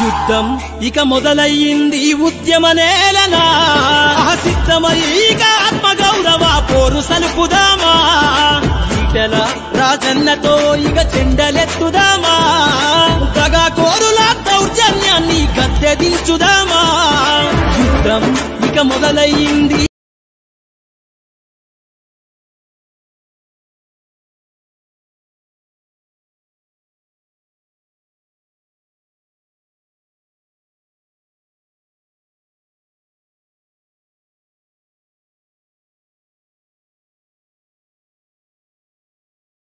యుద్ధం ఇక మొదలయ్యింది ఉద్యమ నేలనా? సిద్ధమై ఇక ఆత్మ గౌరవ పోరు సలుపుదామా? ఈటల రాజన్నతో ఇక చెండలెత్తుదామా? దగా కోరుల దౌర్జన్యాన్ని గద్దె దించుదామా యుద్ధం ఇక మొదలయ్యింది